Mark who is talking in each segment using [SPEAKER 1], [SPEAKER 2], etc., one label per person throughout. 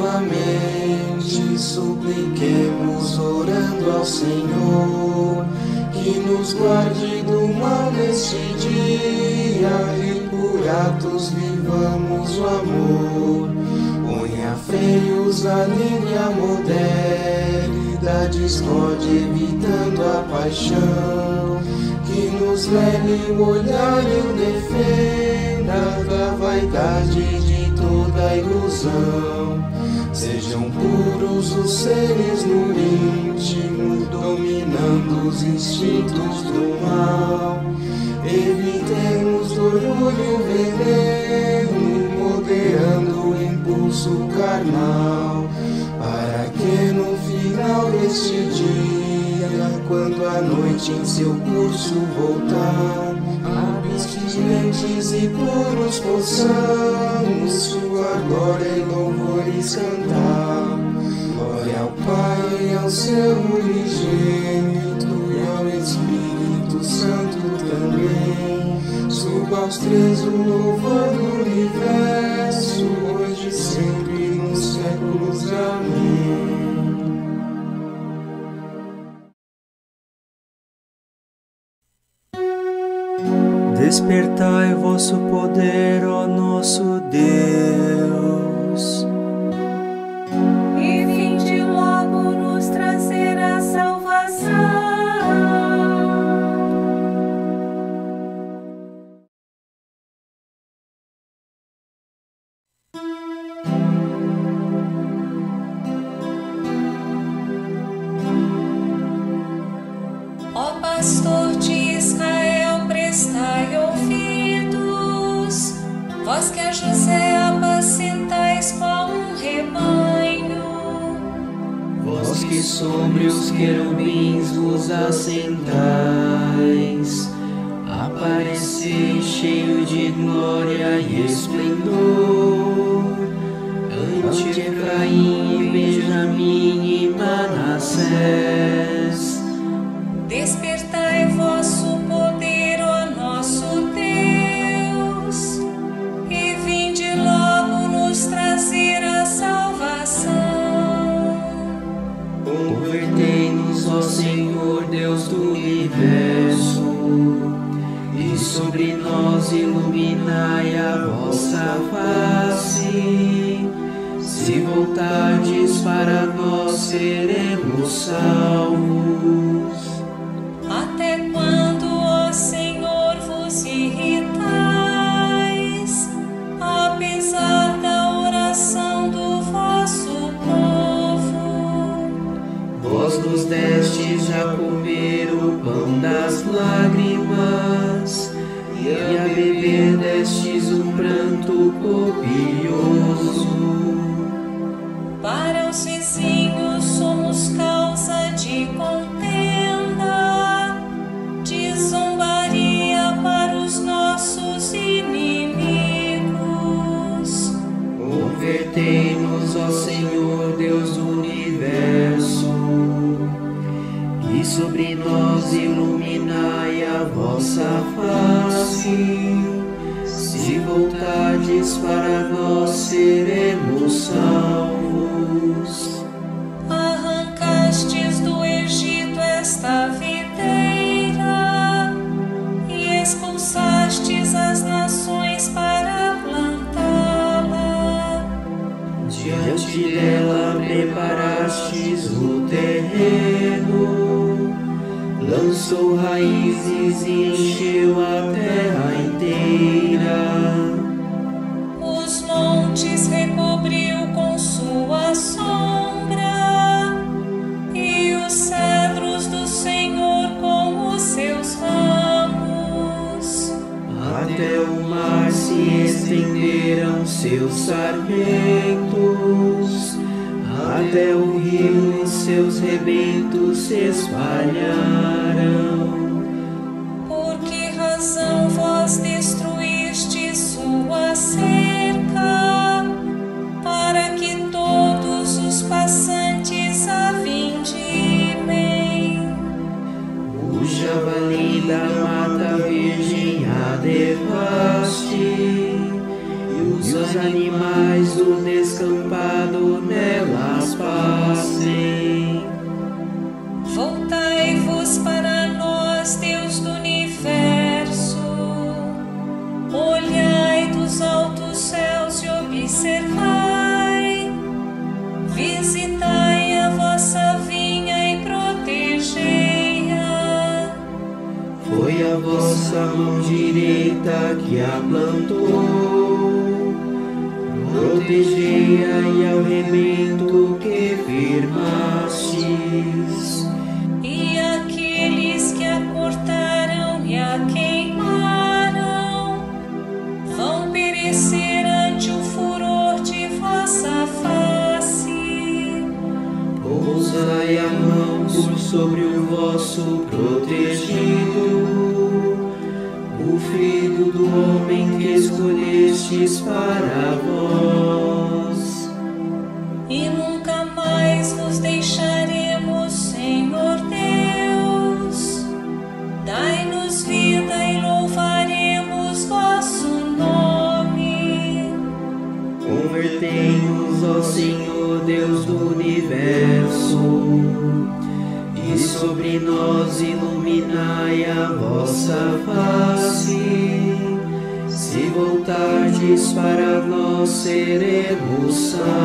[SPEAKER 1] Novamente, supliquemos orando ao Senhor, que nos guarde do mal neste dia e por atos vivamos o amor. Ponha freios à linha moderna da discórdia, evitando a paixão, que nos leve o olhar e o defenda da vaidade de toda ilusão. Sejam puros os seres no íntimo, dominando os instintos do mal. Evitemos orgulho o veneno, moderando o impulso carnal, para que no final deste dia, quando a noite em seu curso voltar, abstinentes e puros possamos sua glória e louvores cantar. Glória ao Pai e ao seu unigênito e ao Espírito Santo também. Suba aos três o louvor do universo, hoje e sempre nos séculos. Amém.
[SPEAKER 2] Despertai vosso poder, ó nosso Deus.
[SPEAKER 1] Seremos salvos.
[SPEAKER 3] Até quando, ó Senhor, vos irritais, apesar da oração do vosso povo?
[SPEAKER 1] Vós nos destes a comer o pão das lágrimas, e a beber destes um pranto copioso. Voltardes para nós, seremos salvos.
[SPEAKER 3] Arrancastes do Egito esta videira e expulsastes as nações para plantá-la.
[SPEAKER 1] Diante dela preparastes o terreno, lançou raízes e encheu a terra inteira.
[SPEAKER 2] seus sarmentos, até o rio seus rebentos se espalharão.
[SPEAKER 3] Por que razão? que a
[SPEAKER 2] plantou, protegei-a e é ao remendo que firmastes.
[SPEAKER 3] E aqueles que a cortaram e a queimaram vão perecer ante o furor de vossa face.
[SPEAKER 2] Pousai a mão por sobre o vosso protegido o filho do homem que escolhestes para vós. para nós seremos salvos.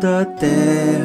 [SPEAKER 4] da
[SPEAKER 5] terra.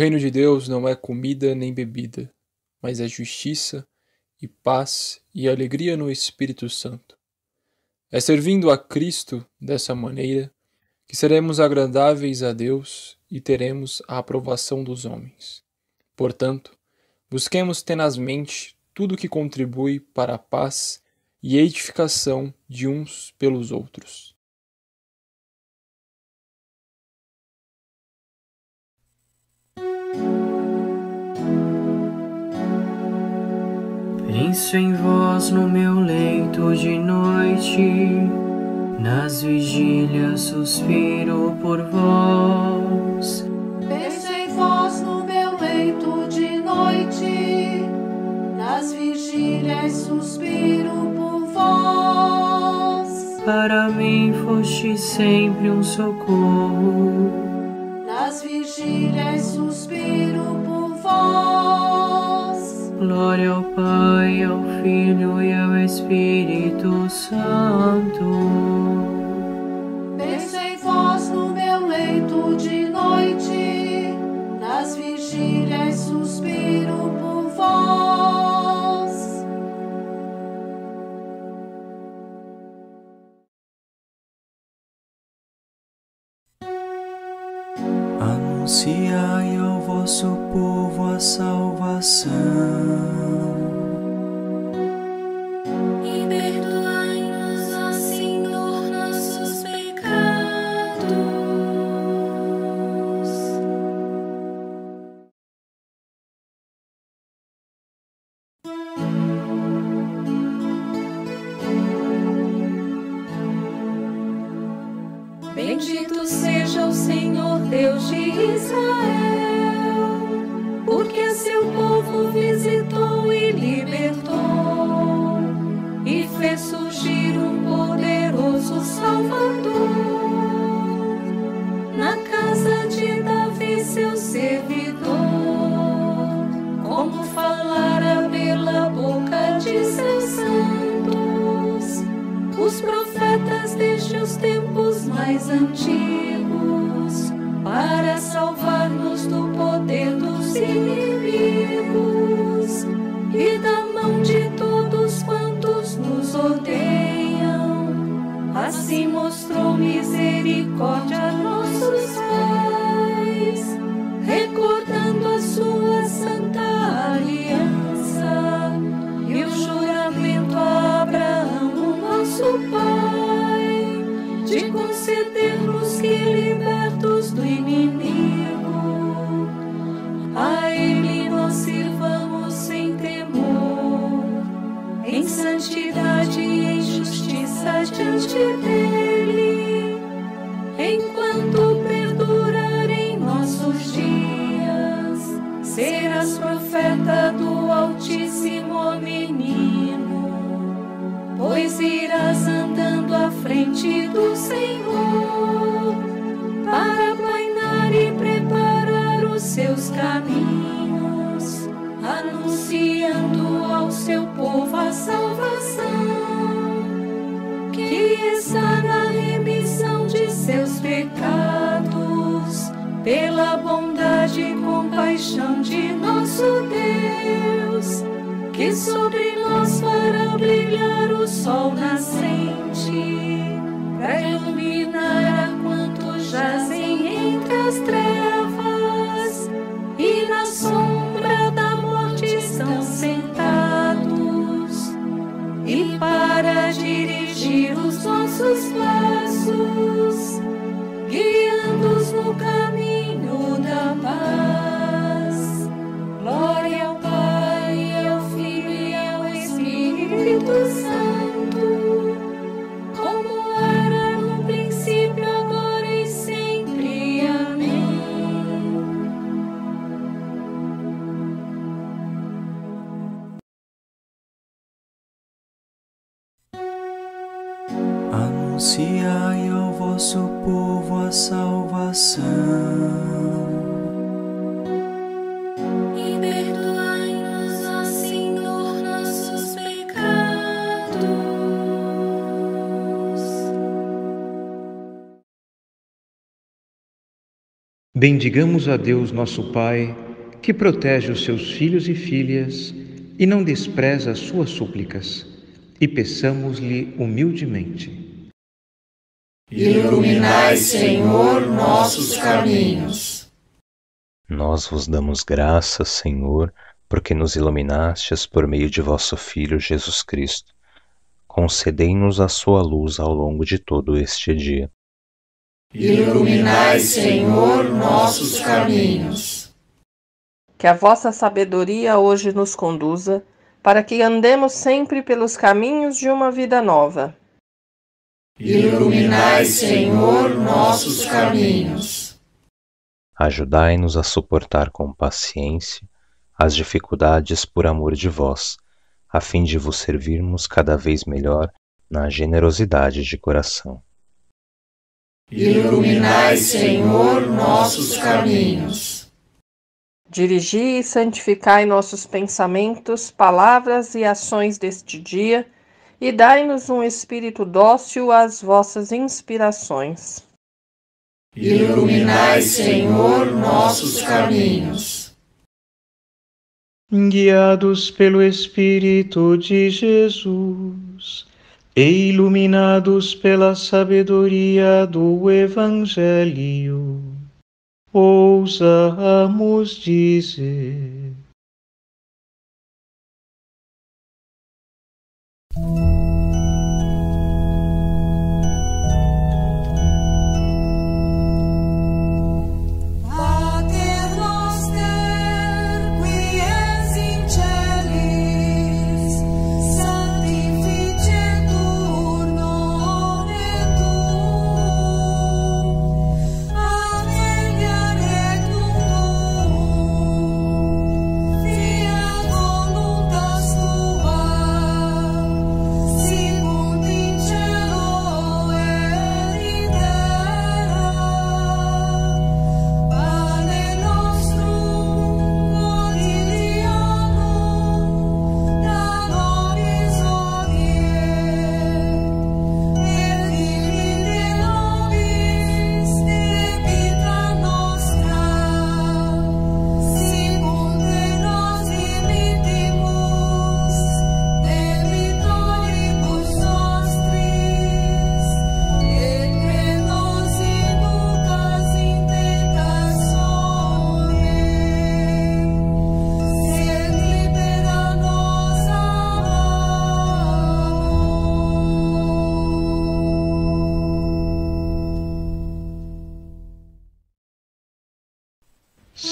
[SPEAKER 6] reino de Deus não é comida nem bebida, mas é justiça e paz e alegria no Espírito Santo. É servindo a Cristo dessa maneira que seremos agradáveis a Deus e teremos a aprovação dos homens. Portanto, busquemos tenazmente tudo que contribui para a paz e edificação de uns pelos outros.
[SPEAKER 5] Penso em vós no meu leito de noite, nas vigílias suspiro por vós.
[SPEAKER 3] Penso em vós no meu leito de noite, nas vigílias suspiro por vós.
[SPEAKER 5] Para mim foste sempre um socorro,
[SPEAKER 3] nas vigílias suspiro por vós
[SPEAKER 5] glória ao Pai, ao Filho e ao Espírito Santo.
[SPEAKER 3] Penso em vós no meu leito de noite, nas vigílias
[SPEAKER 5] Vosso povo a salvação.
[SPEAKER 3] Profetas desde os tempos mais antigos, para salvar-nos do poder dos inimigos e da mão de todos quantos nos odeiam. Assim mostrou misericórdia a nossos pais, justiça diante nascente, para iluminar a quantos jazem entre as trevas
[SPEAKER 7] Bendigamos a Deus nosso Pai, que protege os seus filhos e filhas e não despreza as suas súplicas, e peçamos-lhe humildemente.
[SPEAKER 8] Iluminai, Senhor, nossos caminhos.
[SPEAKER 9] Nós vos damos graças, Senhor, porque nos iluminastes por meio de vosso Filho Jesus Cristo. Concedei-nos a sua luz ao longo de todo este dia.
[SPEAKER 8] Iluminai, Senhor, nossos caminhos.
[SPEAKER 10] Que a vossa sabedoria hoje nos conduza para que andemos sempre pelos caminhos de uma vida nova.
[SPEAKER 8] Iluminai, Senhor, nossos caminhos.
[SPEAKER 9] Ajudai-nos a suportar com paciência as dificuldades por amor de vós, a fim de vos servirmos cada vez melhor na generosidade de coração.
[SPEAKER 8] Iluminai, Senhor, nossos caminhos.
[SPEAKER 10] Dirigi e santificai nossos pensamentos, palavras e ações deste dia, e dai-nos um espírito dócil às vossas inspirações.
[SPEAKER 8] Iluminai, Senhor, nossos caminhos.
[SPEAKER 7] Guiados pelo Espírito de Jesus e iluminados pela sabedoria do Evangelho, ousamos dizer.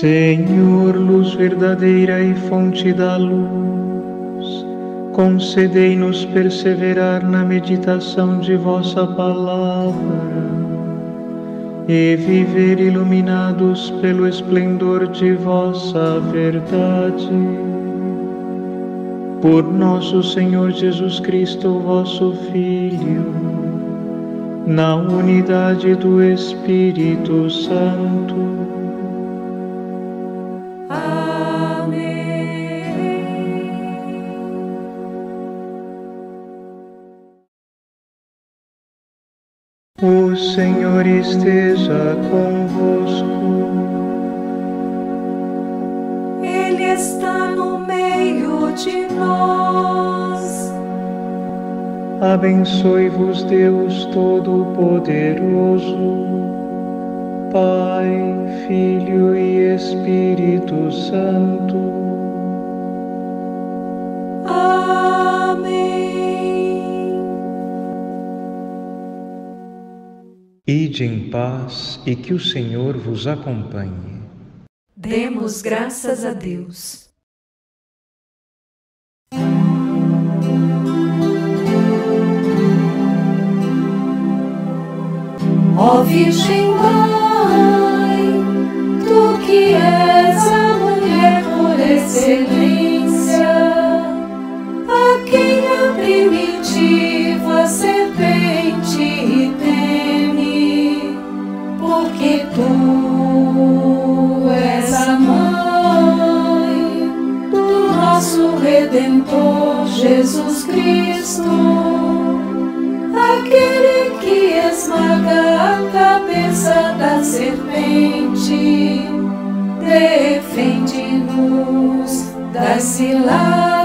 [SPEAKER 7] Senhor, luz verdadeira e fonte da luz, concedei-nos perseverar na meditação de vossa palavra e viver iluminados pelo esplendor de vossa verdade. Por nosso Senhor Jesus Cristo, vosso Filho, na unidade do Espírito Santo. O Senhor esteja convosco.
[SPEAKER 3] Ele está no meio de nós.
[SPEAKER 7] Abençoe-vos Deus Todo-Poderoso, Pai, Filho e Espírito Santo. Ide em paz e que o Senhor vos acompanhe.
[SPEAKER 11] Demos graças a Deus.
[SPEAKER 3] Ó Virgem Mãe, tu que és a mulher por excelência, defende-nos das ciladas